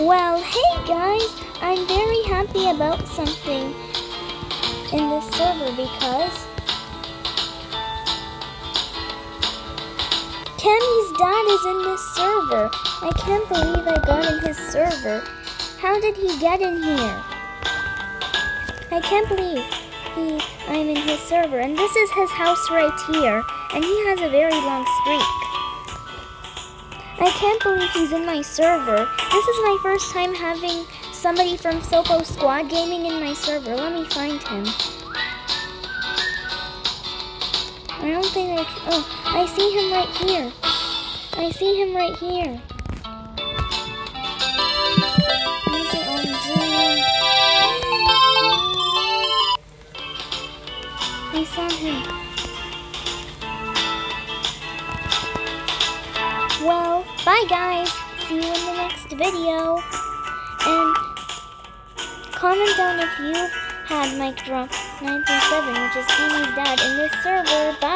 Well, hey guys, I'm very happy about something in this server because Cammy's dad is in this server. I can't believe I got in his server. How did he get in here? I can't believe he I'm in his server and this is his house right here and he has a very long streak. I can't believe he's in my server. This is my first time having somebody from Sopo Squad Gaming in my server. Let me find him. I don't think I can. Oh, I see him right here. I see him right here. I saw him. Well, bye guys. See you in the next video. And comment down if you had Mike Drop 937, which is Kiwi's dad, in this server. Bye.